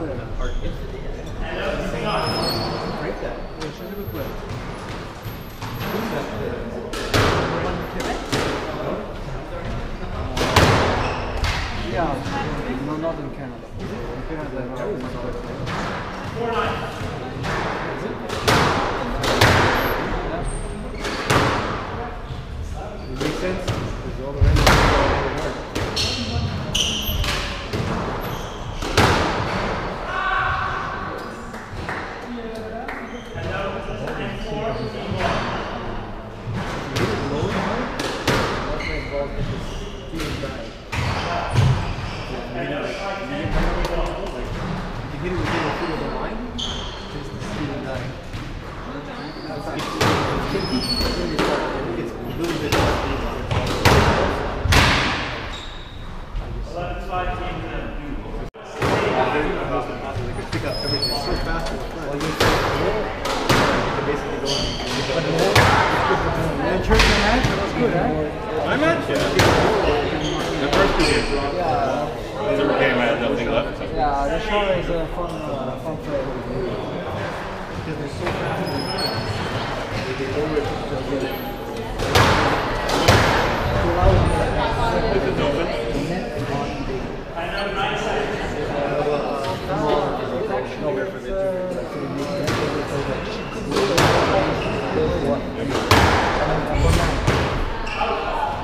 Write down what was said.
Yeah, no, not in Canada. In Canada, like that. Does it make sense? Is all the Pick up everything so fast. Basically go and church match, that was good, eh? I met you. The first two games. Yeah, the is a fun, uh, fun play. Because they're so fast. They get over it. they'll get it. This is open. Nowhere for the